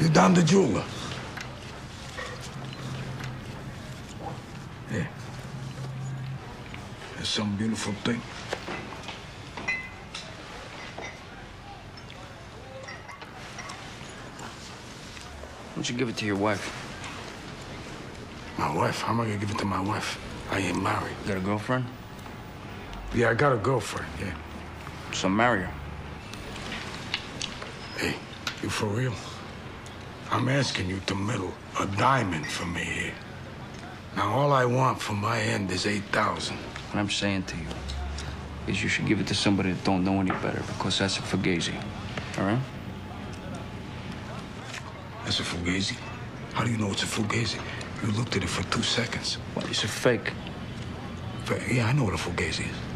You Don the jeweler? Yeah. There's some beautiful thing. Why don't you give it to your wife? My wife? How am I gonna give it to my wife? I ain't married. You got a girlfriend? Yeah, I got a girlfriend, yeah. So marry her. Hey, you for real? I'm asking you to middle a diamond for me here. Now, all I want from my end is 8,000. What I'm saying to you is you should give it to somebody that don't know any better because that's a fugazi. All right? That's a fugazi? How do you know it's a fugazi? You looked at it for two seconds. Well, it's a fake. Yeah, I know what a fugazi is.